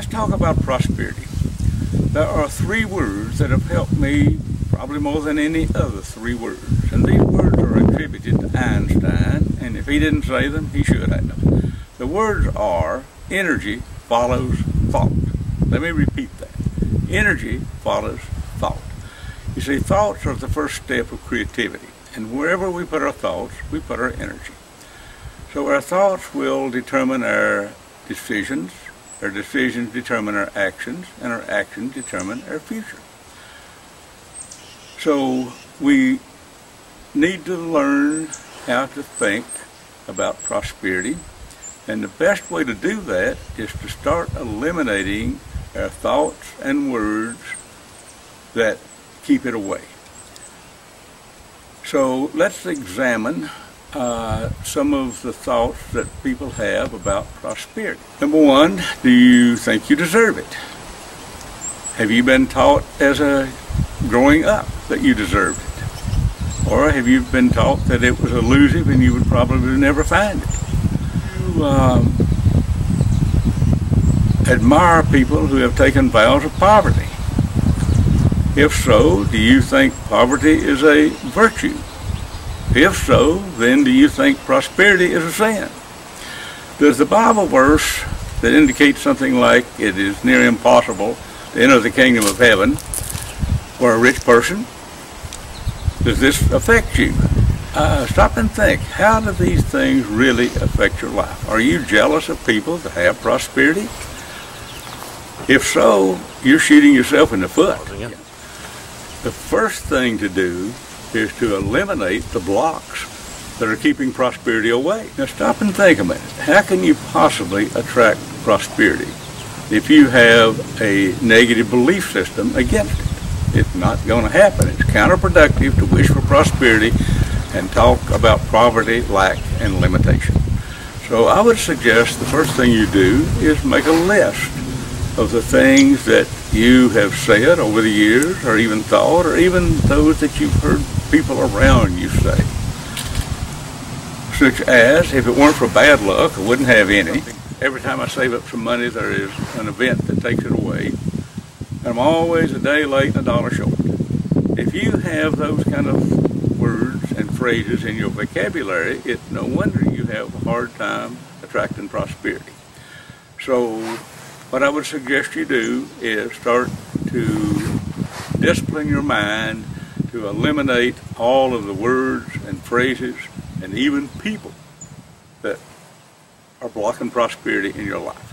Let's talk about prosperity. There are three words that have helped me probably more than any other three words. And these words are attributed to Einstein, and if he didn't say them, he should have. The words are energy follows thought. Let me repeat that. Energy follows thought. You see, thoughts are the first step of creativity. And wherever we put our thoughts, we put our energy. So our thoughts will determine our decisions, our decisions determine our actions, and our actions determine our future. So we need to learn how to think about prosperity. And the best way to do that is to start eliminating our thoughts and words that keep it away. So let's examine uh, some of the thoughts that people have about prosperity. Number one, do you think you deserve it? Have you been taught as a growing up that you deserved it? Or have you been taught that it was elusive and you would probably never find it? You um, admire people who have taken vows of poverty. If so, do you think poverty is a virtue? If so, then do you think prosperity is a sin? Does the Bible verse that indicates something like it is near impossible to enter the kingdom of heaven for a rich person, does this affect you? Uh, stop and think, how do these things really affect your life? Are you jealous of people that have prosperity? If so, you're shooting yourself in the foot. The first thing to do is to eliminate the blocks that are keeping prosperity away. Now stop and think a minute. How can you possibly attract prosperity if you have a negative belief system against it? It's not going to happen. It's counterproductive to wish for prosperity and talk about poverty, lack, and limitation. So I would suggest the first thing you do is make a list of the things that you have said over the years or even thought or even those that you've heard people around you say. Such as, if it weren't for bad luck, I wouldn't have any. Every time I save up some money, there is an event that takes it away. And I'm always a day late and a dollar short. If you have those kind of words and phrases in your vocabulary, it's no wonder you have a hard time attracting prosperity. So what I would suggest you do is start to discipline your mind to eliminate all of the words and phrases and even people that are blocking prosperity in your life.